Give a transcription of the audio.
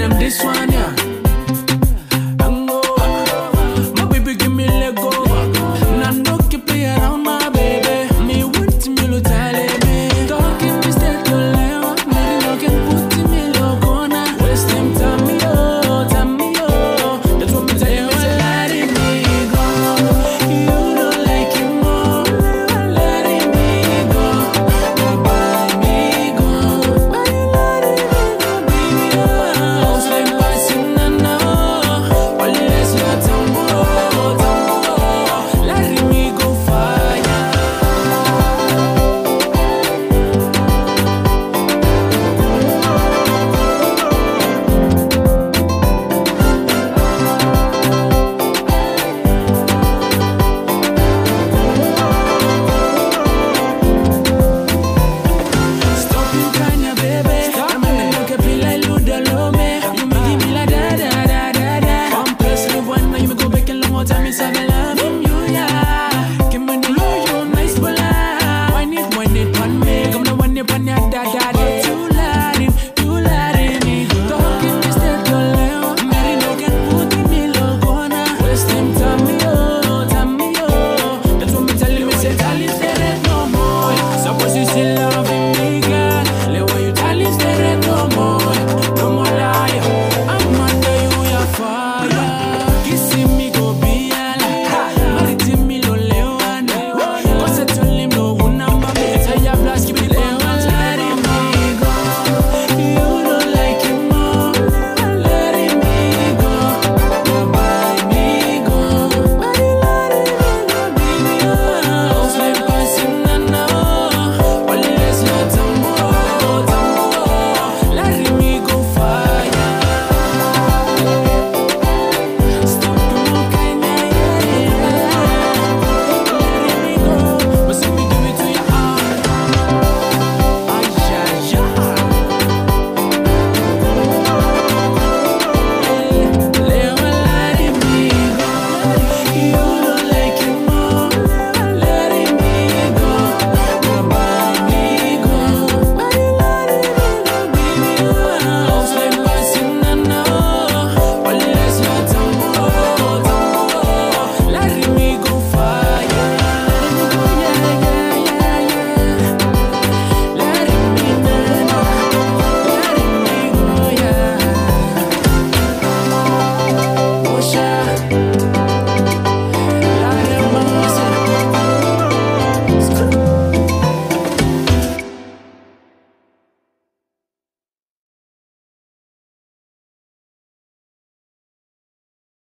them this one,